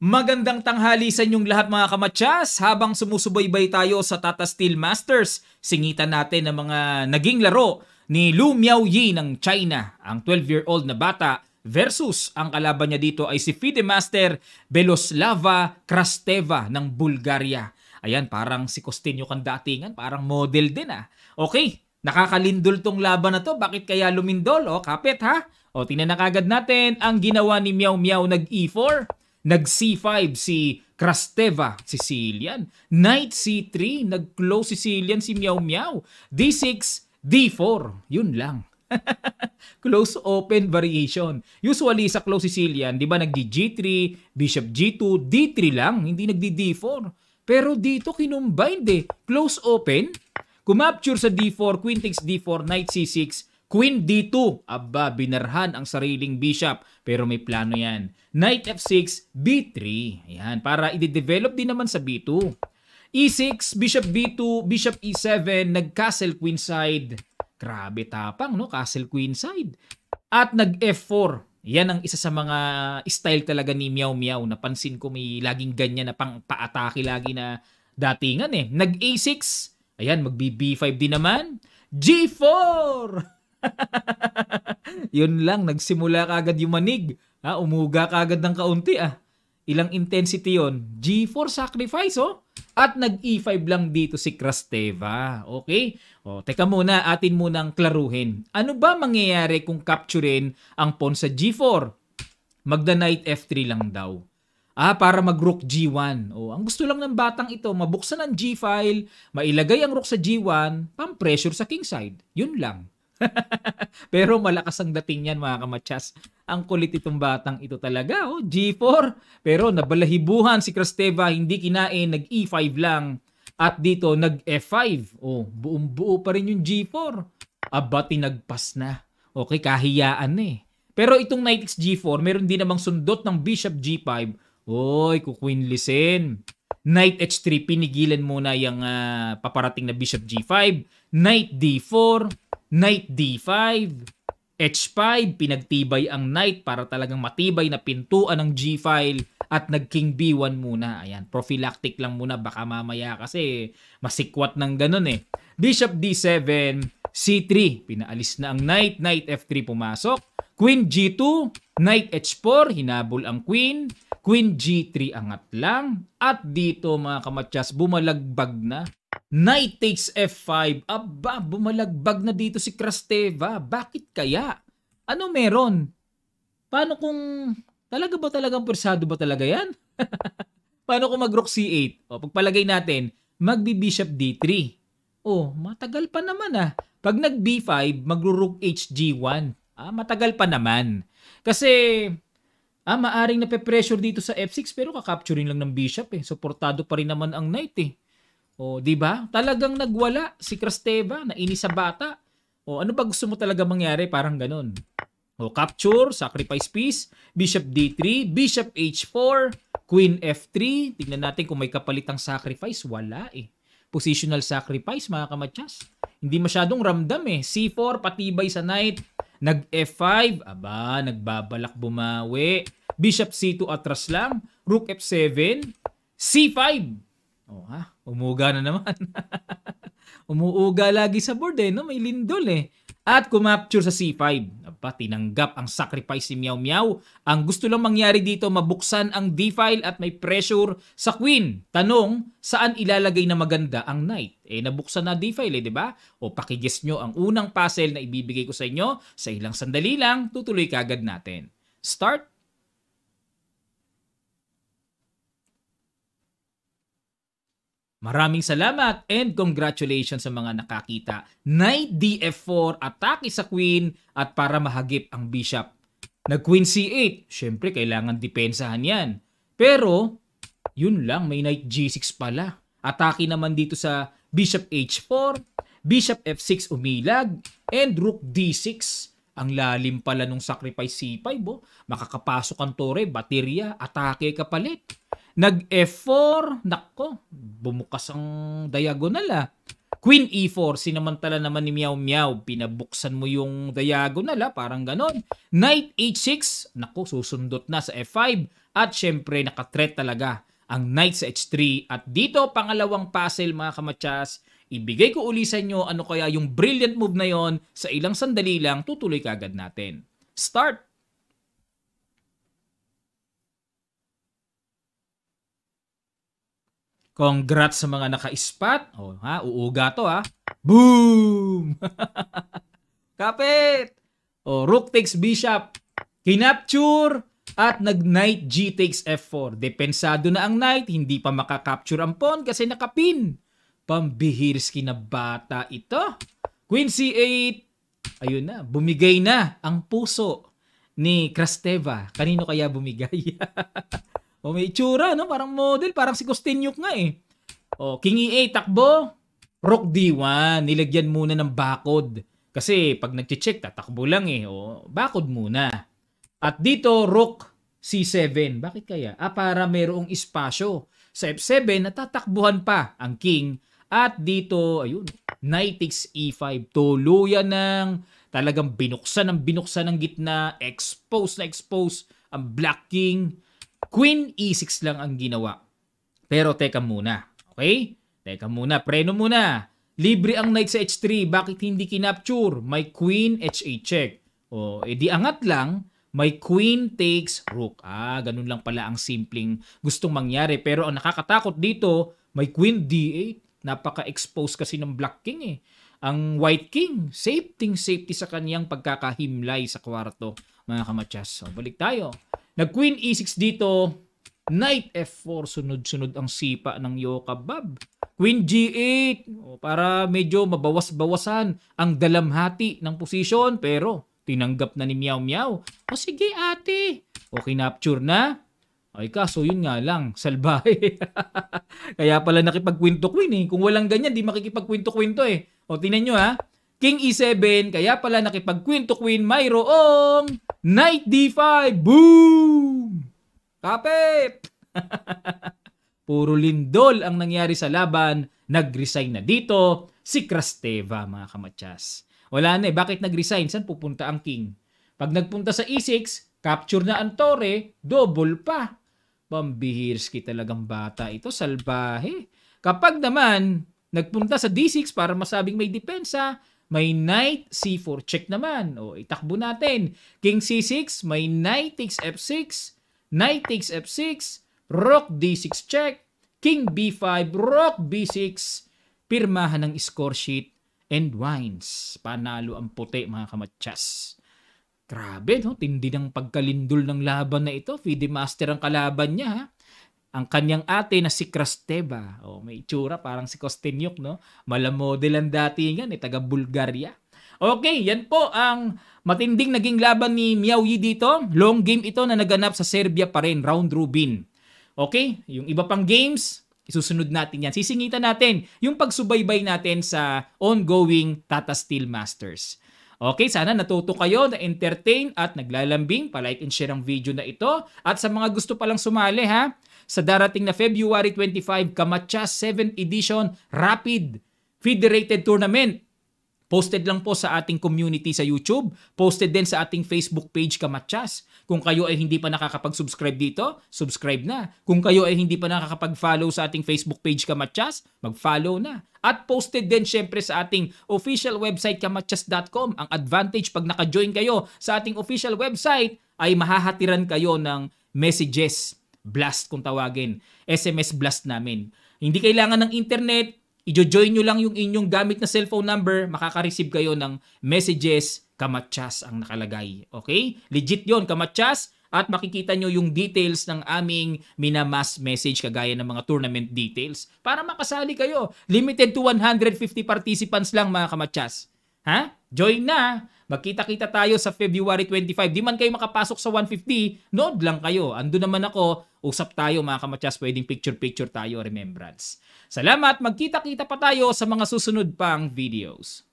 Magandang tanghali sa inyong lahat mga kamatsas. Habang sumusubaybay tayo sa Tata Steel Masters, singitan natin ang mga naging laro ni Lu Miaoyi ng China, ang 12-year-old na bata versus ang kalaban niya dito ay si FIDE Master Beloslava Krasteva ng Bulgaria. Ayan, parang si Costinho kang datingan, parang model din ah. Okay, nakakalindol tong laban na to. Bakit kaya lumindol? O, kapit ha? O, tingnan na kagad natin ang ginawa ni Miao Miao nag E4 Nag C5 si Krasteva, Sicilian. Knight C3, nag-close Sicilian si Miao Miao. D6, D4. Yun lang. close open variation. Usually sa close Sicilian, 'di ba nagdi G3, bishop G2, D3 lang, hindi nagdi D4. Pero dito kinumbined eh. Close open, kumapture sa D4, queen takes D4, knight C6, Queen D2. Aba, binarhan ang sariling bishop. Pero may plano yan. Knight F6, B3. Ayan, para i-develop din naman sa B2. E6, Bishop B2, Bishop E7, nag-castle queenside. Grabe tapang, no? Castle queenside. At nag-F4. Yan ang isa sa mga style talaga ni Meow Meow. Napansin ko may laging ganyan na pang paatake lagi na datingan eh. Nag-A6. Ayan, mag-B5 din naman. G4! Yun lang, nagsimula kagad yung manig. Ha, umuga kagad ng kaunti ah. Ilang intensity yon G4 sacrifice oh. At nag-E5 lang dito si Krasteva. Okay? O, teka muna, atin munang klaruhin. Ano ba mangyayari kung capturein ang pawn sa G4? Magda knight F3 lang daw. Ah, para mag-rook G1. O, ang gusto lang ng batang ito, mabuksan ang G-file, mailagay ang rook sa G1, pang-pressure sa king side. Yun lang. Pero malakas ang dating yan mga kamatsas. Ang kulit itong batang ito talaga. Oh, G4. Pero nabalahibuhan si Krasteva. Hindi kinain. Nag-E5 lang. At dito nag-F5. Oh, buong buo pa rin yung G4. Aba, tinagpas na. Okay, kahiyaan eh. Pero itong knight x G4, meron din namang sundot ng bishop G5. Oy, kukwinlisin. Knight H3, pinigilan muna yung uh, paparating na bishop G5. Knight D4 Knight D5, H5, pinagtibay ang knight para talagang matibay na pintuan ng G-file at nag-king B1 muna. Ayan, prophylactic lang muna baka mamaya kasi masikwat ng ganun eh. Bishop D7, C3, pinaalis na ang knight, knight F3 pumasok. Queen G2, knight H4, hinabol ang queen. Queen G3 angat lang. At dito mga kamatsas, bumalagbag na Knight takes F5. Aba, bumalagbag na dito si Krasteva. Bakit kaya? Ano meron? Paano kung talaga ba talagang persado ba talaga yan? Paano kung mag-rook C8? O, pagpalagay natin, magbi-bishop D3. Oh, matagal pa naman ah. Pag nag-B5, magro-rook HG1. Ah, matagal pa naman. Kasi, ah, maaring nape-pressure dito sa F6 pero kakapturing lang ng bishop eh. Suportado pa rin naman ang knight eh. O, di ba? Talagang nagwala si Krasteva na ini sa bata. O, ano ba gusto mo talaga mangyari? Parang ganun. O, capture, sacrifice piece, bishop d3, bishop h4, queen f3. Tingnan natin kung may kapalitang sacrifice. Wala eh. Positional sacrifice, mga kamatsas. Hindi masyadong ramdam eh. c4, patibay sa knight. Nag f5, aba, nagbabalak bumawi. Bishop c2 atras lang. Rook f7, c5. Oh, ha? Umuga na naman. Umuuga lagi sa board eh, no? May lindol eh. At kumapture sa C5. Aba, tinanggap ang sacrifice si Meow Meow. Ang gusto lang mangyari dito, mabuksan ang D-file at may pressure sa queen. Tanong, saan ilalagay na maganda ang knight? Eh, nabuksan na D-file eh, di ba? O pakigis nyo ang unang puzzle na ibibigay ko sa inyo. Sa ilang sandali lang, tutuloy kagad natin. Start Maraming salamat and congratulations sa mga nakakita. Knight DF4, atake sa queen at para mahagip ang bishop. Nag-queen C8, syempre kailangan depensahan yan. Pero, yun lang, may knight G6 pala. Atake naman dito sa bishop H4, bishop F6 umilag, and rook D6. Ang lalim pala nung sacrifice C5, oh. makakapasok ang tore, baterya, atake kapalit. Nag F4, nako, bumukas ang diagonal ah. Queen E4, sinamantala naman ni Meow Meow, pinabuksan mo yung diagonal ha, parang ganon. Knight H6, nako susundot na sa F5 at syempre nakatreat talaga ang Knight sa H3 at dito pangalawang puzzle mga kamatsas, ibigay ko uli sa inyo ano kaya yung brilliant move na yon sa ilang sandali lang tutuloy kagad natin. Start! Congrats sa mga naka-spot. Oh, ha, uuga to ha. Boom! Kapit! Oh, rook takes bishop. Kinapture at nag-knight G takes F4. Depensado na ang knight, hindi pa makakapture ang pawn kasi nakapin. Pambihirski na bata ito. Queen C8. Ayun na, bumigay na ang puso ni Krasteva. Kanino kaya bumigay? o may itsura, no? Parang model, parang si Kostinyuk nga eh. O, King E8, takbo. Rook D1, nilagyan muna ng bakod. Kasi pag nag-check, tatakbo lang eh. O, bakod muna. At dito, Rook C7. Bakit kaya? Ah, para mayroong espasyo. Sa F7, natatakbuhan pa ang King. At dito, ayun, Knight takes E5. Tuluyan ng talagang binuksan ng binuksan ng gitna. Expose na expose ang Black King. Queen E6 lang ang ginawa. Pero teka muna. Okay? Teka muna. Preno muna. Libre ang knight sa H3. Bakit hindi kinapture? May queen H8 check. O, edi angat lang may queen takes rook. Ah, ganun lang pala ang simpleng gustong mangyari. Pero ang nakakatakot dito, may queen d8. Napaka-expose kasi ng black king eh. Ang white king, safety safety sa kaniyang pagkakahimlay sa kwarto, mga kamatsas. So, balik tayo. Nag-queen e6 dito, knight f4, sunod-sunod ang sipa ng Yokabab. Queen g8, para medyo mabawas-bawasan ang dalamhati ng posisyon, pero Tinanggap na ni Meow Meow. O sige ate. O kinapture na. Ay kaso yun nga lang, salbahe. Kaya pala nakipagkwento-kwin eh. Kung walang ganyan, di makikipagkwento-kwento eh. O tinan nyo ha. King E7, kaya pala nakipagkwento-kwin mayroong Knight D5. Boom! Kapit! Puro lindol ang nangyari sa laban. Nag-resign na dito si Krasteva mga kamatsas. Wala na eh. Bakit nag-resign? Saan pupunta ang king? Pag nagpunta sa E6, capture na ang tore, double pa. Pambihirski talagang bata ito, salbahe. Kapag naman, nagpunta sa D6 para masabing may depensa, may knight C4 check naman. O itakbo natin. King C6, may knight takes F6, knight takes F6, rook D6 check, king B5, rook B6, pirmahan ng score sheet and wines. Panalo ang puti mga kamatsas. Grabe, no? Tindi ng pagkalindol ng laban na ito. Fide Master ang kalaban niya, ha? Ang kanyang ate na si Krasteva. Oh, may itsura parang si Kostenyuk, no? Malamodel ang datingan, eh, taga Bulgaria. Okay, yan po ang matinding naging laban ni Miao Yi dito. Long game ito na naganap sa Serbia pa rin, round robin. Okay, yung iba pang games, Isusunod natin yan. Sisingitan natin yung pagsubaybay natin sa ongoing Tata Steel Masters. Okay, sana natuto kayo na entertain at naglalambing. Palike and share ang video na ito. At sa mga gusto palang sumali ha, sa darating na February 25, Kamatcha 7th Edition Rapid Federated Tournament Posted lang po sa ating community sa YouTube. Posted din sa ating Facebook page Kamatchas. Kung kayo ay hindi pa nakakapag-subscribe dito, subscribe na. Kung kayo ay hindi pa nakakapag-follow sa ating Facebook page Kamatchas, mag-follow na. At posted din syempre sa ating official website kamatchas.com. Ang advantage pag naka-join kayo sa ating official website ay mahahatiran kayo ng messages, blast kung tawagin, SMS blast namin. Hindi kailangan ng internet, I-join nyo lang yung inyong gamit na cellphone number, makaka-receive kayo ng messages, kamatsas ang nakalagay. Okay? Legit yon kamatsas. At makikita nyo yung details ng aming minamas message kagaya ng mga tournament details para makasali kayo. Limited to 150 participants lang mga kamatsas. Ha? Join na! Magkita-kita tayo sa February 25. Di man kayo makapasok sa 150, nood lang kayo. Ando naman ako, usap tayo mga kamatsas, pwedeng picture-picture tayo, remembrance. Salamat, magkita-kita pa tayo sa mga susunod pang videos.